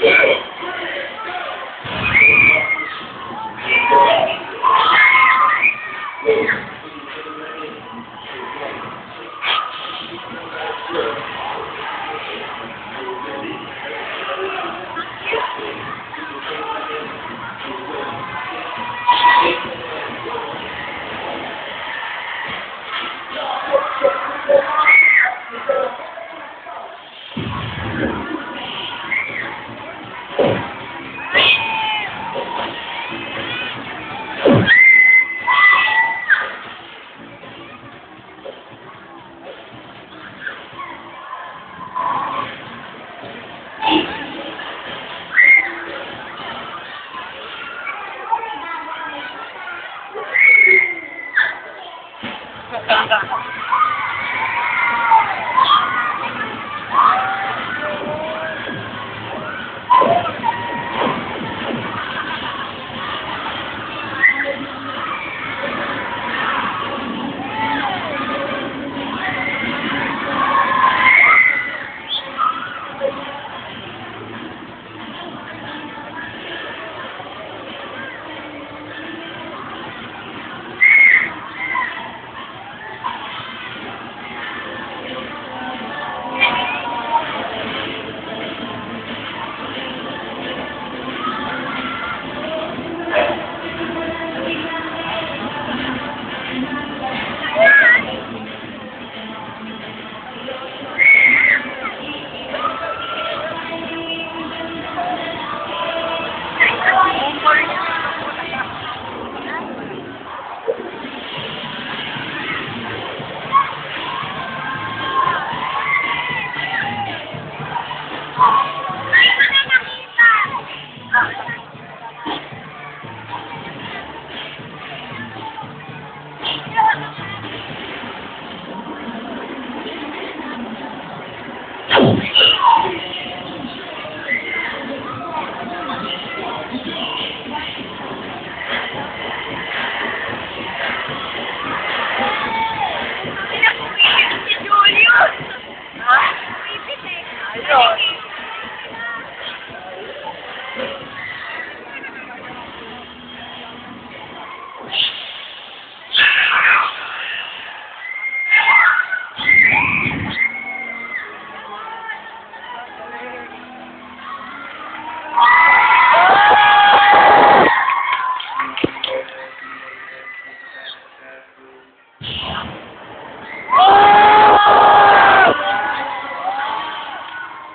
Yeah.